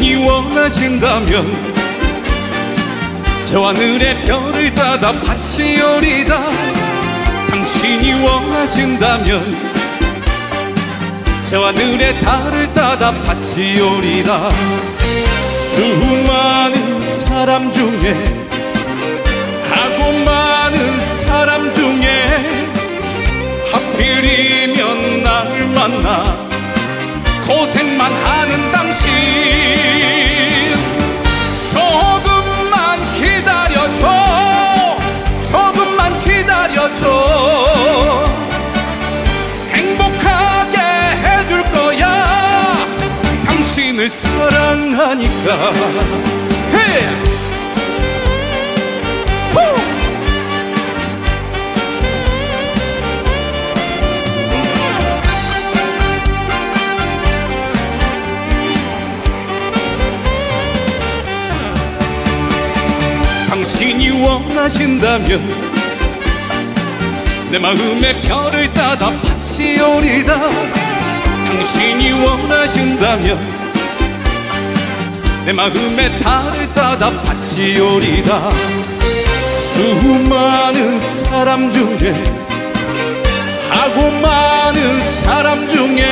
원하신다면 저 하늘의 별을 따다 바치오리다 당신이 원하신다면 저 하늘의 달을 따다 바치오리다 수많은 사람 중에 하고 많은 사람 중에 하필이면 나를 만나 고생만 하는 당신을 사랑하니까. hey! 당신이 원하신다면 내 마음의 별을 따다 바치오리다. 당신이 원하신다면 내 마음의 달을 따다 바치오리다 수많은 사람 중에 하고 많은 사람 중에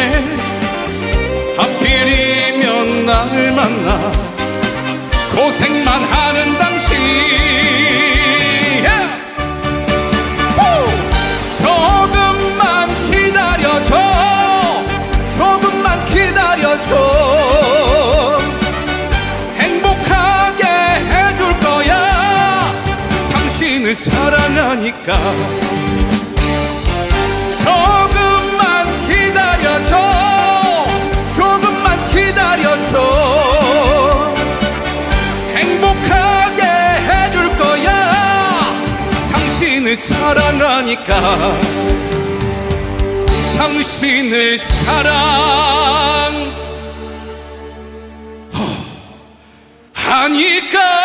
하필이면 나를 만나 고생만 하 당신을 사랑하니까. 조금만 기다려줘. 조금만 기다려줘. 행복하게 해줄 거야. 당신을 사랑하니까. 당신을 사랑. 하니까